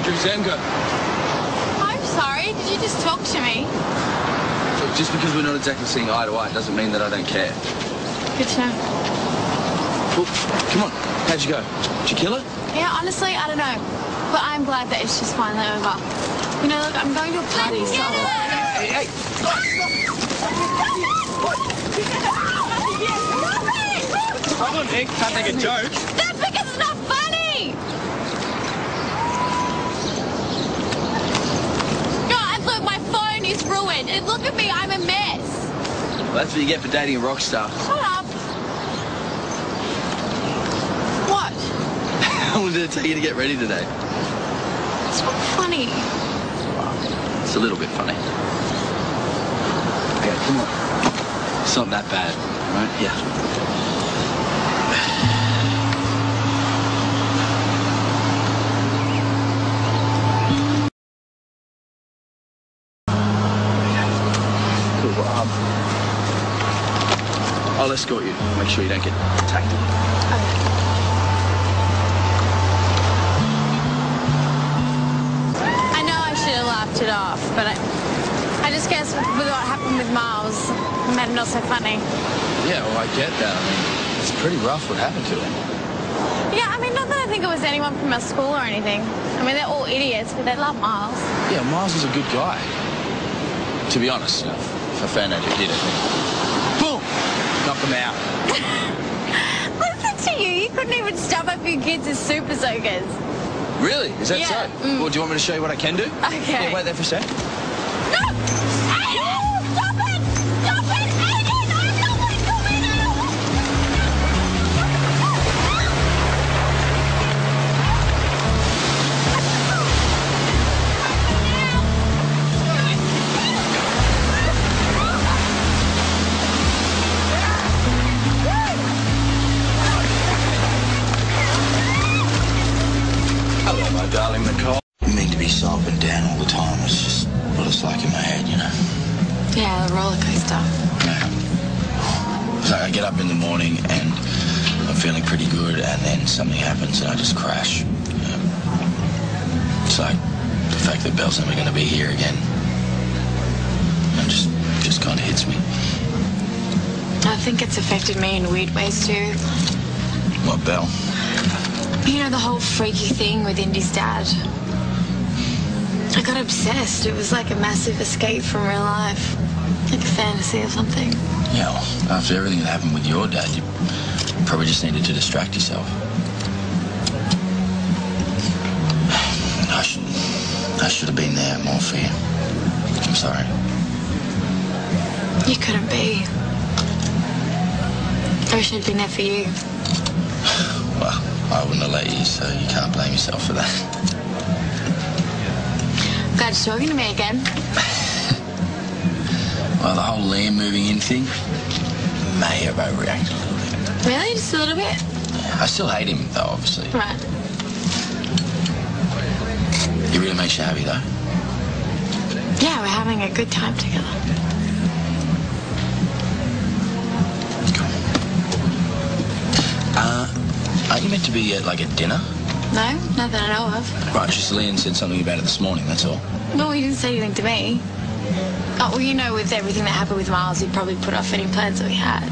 Andrew Zemgo. I'm sorry. Did you just talk to me? Look, just because we're not exactly seeing eye to eye doesn't mean that I don't care. Good to know. Well, come on. How'd you go? Did you kill her? Yeah, honestly, I don't know. But I'm glad that it's just finally over. You know, look, I'm going to a party, so... Hey, hey. Come on, Nick. Can't take a joke. That's because it's not funny! Guys, look, my phone is ruined. And look at me, I'm a mess. Well, that's what you get for dating a rock star. Shut up. What? How long did it take you to get ready today? It's not funny. It's a little bit funny. Okay, come on. It's not that bad, right? Yeah. Cool. Well, um, I'll escort you. Make sure you don't get attacked. I know I should have laughed it off, but I, I just guess with what happened with Miles, it made it not so funny. Yeah, well, I get that. I mean, it's pretty rough what happened to him. Yeah, I mean, not that I think it was anyone from our school or anything. I mean, they're all idiots, but they love Miles. Yeah, Miles is a good guy. To be honest, you know, if I found out who did it, boom, knock him out. Listen to you. You couldn't even stuff up your kids as super soakers. Really? Is that Yeah, so? mm. Well, do you want me to show you what I can do? Okay. Yeah, wait there for a sec. Darling Nicole. You mean to be so up and down all the time. It's just what it's like in my head, you know. Yeah, the roller coaster. It's like I get up in the morning and I'm feeling pretty good, and then something happens and I just crash. Um, it's like the fact that Belle's never going to be here again. It just, just kind of hits me. I think it's affected me in weird ways too. What, Belle? You know, the whole freaky thing with Indy's dad. I got obsessed. It was like a massive escape from real life. Like a fantasy or something. Yeah, well, after everything that happened with your dad, you probably just needed to distract yourself. I should, I should have been there more for you. I'm sorry. You couldn't be. I wish I'd been there for you. Well, I wouldn't have let you, so you can't blame yourself for that. Glad you're talking to me again. Well, the whole Liam moving in thing may have overreacted a little bit. Really? Just a little bit? I still hate him, though, obviously. Right. He really makes you happy, though. Yeah, we're having a good time together. Aren't you meant to be at, like, a dinner? No? Not that I know of. Right, just Liam said something about it this morning, that's all. No, he didn't say anything to me. Oh, well, you know, with everything that happened with Miles, he'd probably put off any plans that we had.